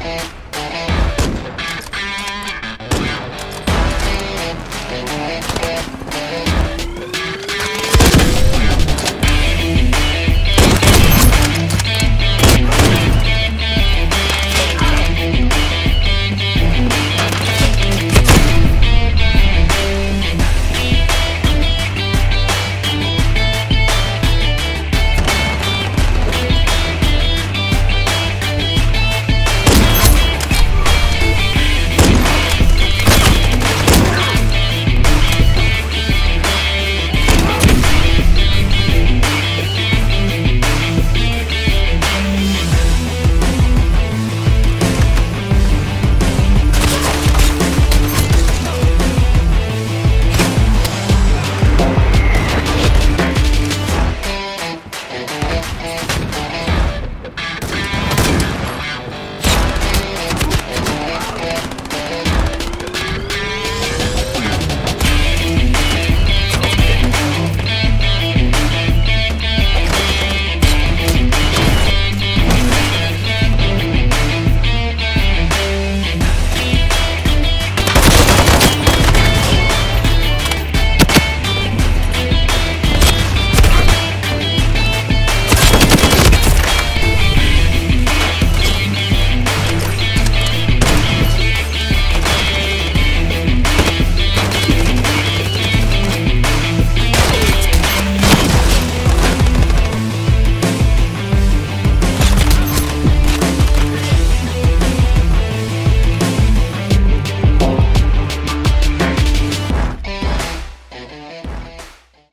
and